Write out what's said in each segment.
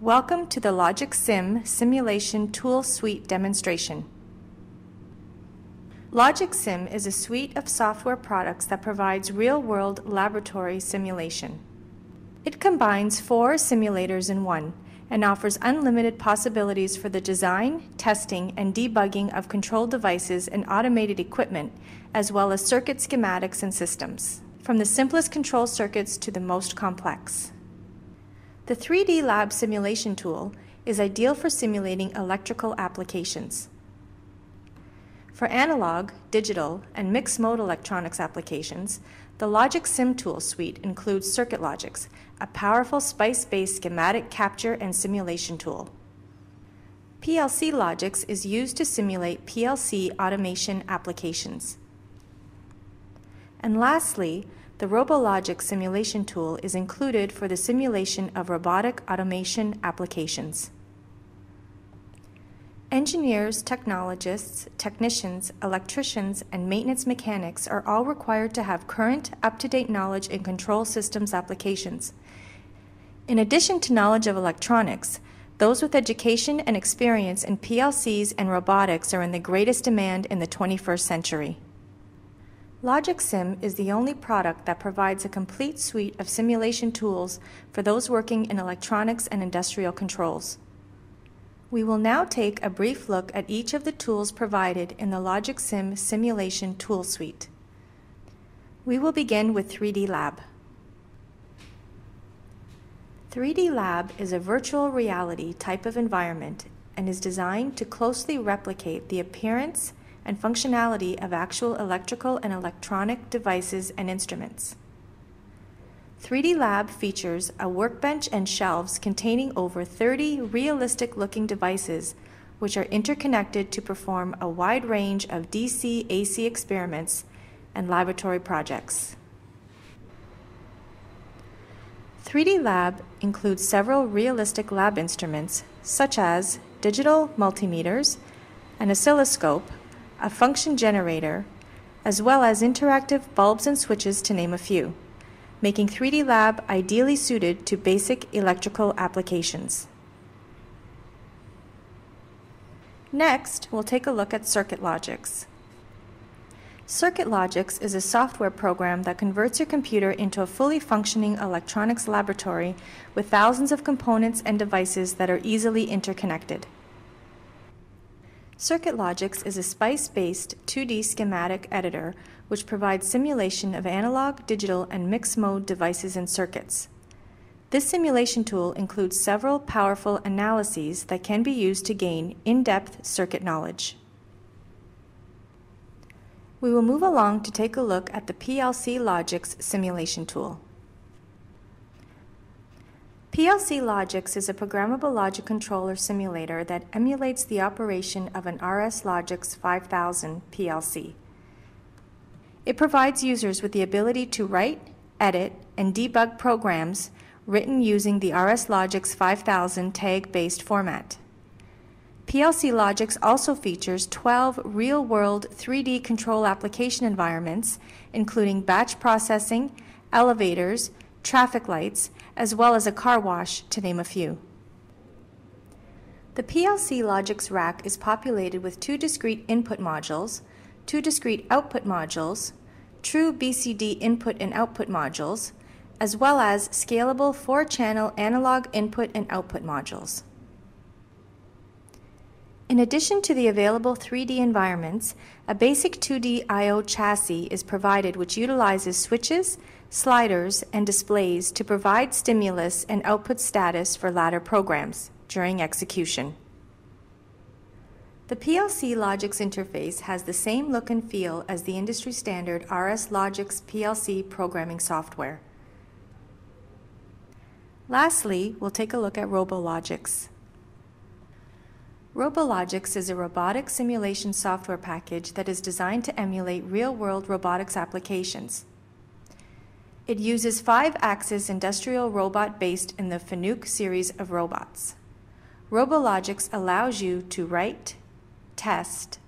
Welcome to the Logix Sim Simulation Tool Suite demonstration. Logix Sim is a suite of software products that provides real-world laboratory simulation. It combines four simulators in one and offers unlimited possibilities for the design, testing, and debugging of control devices and automated equipment, as well as circuit schematics and systems, from the simplest control circuits to the most complex. The 3D Lab simulation tool is ideal for simulating electrical applications. For analog, digital, and mixed mode electronics applications, the Logix Sim Tool suite includes Circuit Logix, a powerful SPICE based schematic capture and simulation tool. PLC Logix is used to simulate PLC automation applications. And lastly, the RoboLogix simulation tool is included for the simulation of robotic automation applications. Engineers, technologists, technicians, electricians, and maintenance mechanics are all required to have current, up to date knowledge in control systems applications. In addition to knowledge of electronics, those with education and experience in PLCs and robotics are in the greatest demand in the 21st century. Logix Sim is the only product that provides a complete suite of simulation tools for those working in electronics and industrial controls. We will now take a brief look at each of the tools provided in the Logix Sim Simulation Tool Suite. We will begin with 3D Lab. 3D Lab is a virtual reality type of environment and is designed to closely replicate the appearance and functionality of actual electrical and electronic devices and instruments. 3D Lab features a workbench and shelves containing over 30 realistic looking devices which are interconnected to perform a wide range of DC AC experiments and laboratory projects. 3D Lab includes several realistic lab instruments such as digital multimeters, an oscilloscope, a function generator, as well as interactive bulbs and switches to name a few, making 3D Lab ideally suited to basic electrical applications. Next, we'll take a look at Circuit Logix. Circuit Logix is a software program that converts your computer into a fully functioning electronics laboratory with thousands of components and devices that are easily interconnected. Circuit Logix is a SPICE-based 2D schematic editor which provides simulation of analog, digital, and mixed-mode devices and circuits. This simulation tool includes several powerful analyses that can be used to gain in-depth circuit knowledge. We will move along to take a look at the PLC Logix simulation tool. PLC Logix is a programmable logic controller simulator that emulates the operation of an RS Logix 5000 PLC. It provides users with the ability to write, edit, and debug programs written using the RS Logix 5000 tag-based format. PLC Logix also features 12 real-world 3D control application environments, including batch processing, elevators, traffic lights, as well as a car wash, to name a few. The PLC Logix rack is populated with two discrete input modules, two discrete output modules, true BCD input and output modules, as well as scalable four-channel analog input and output modules. In addition to the available 3D environments, a basic 2D I.O. chassis is provided which utilizes switches, sliders, and displays to provide stimulus and output status for ladder programs during execution. The PLC Logix interface has the same look and feel as the industry standard RS Logix PLC programming software. Lastly, we'll take a look at RoboLogix. RoboLogix is a robotic simulation software package that is designed to emulate real-world robotics applications. It uses five-axis industrial robot based in the Fanuc series of robots. RoboLogix allows you to write, test,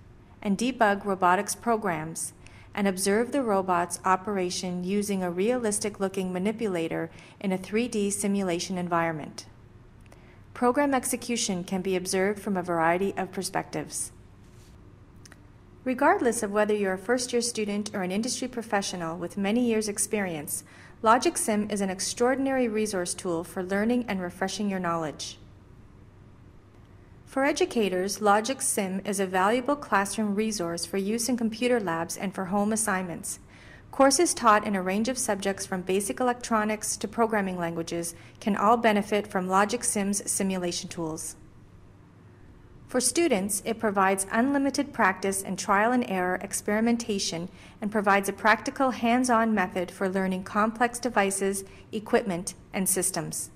and debug robotics programs and observe the robot's operation using a realistic looking manipulator in a 3D simulation environment. Program execution can be observed from a variety of perspectives. Regardless of whether you're a first year student or an industry professional with many years' experience, LogixSim is an extraordinary resource tool for learning and refreshing your knowledge. For educators, LogixSim is a valuable classroom resource for use in computer labs and for home assignments. Courses taught in a range of subjects from basic electronics to programming languages can all benefit from Logix Sim's simulation tools. For students, it provides unlimited practice and trial and error experimentation and provides a practical hands on method for learning complex devices, equipment, and systems.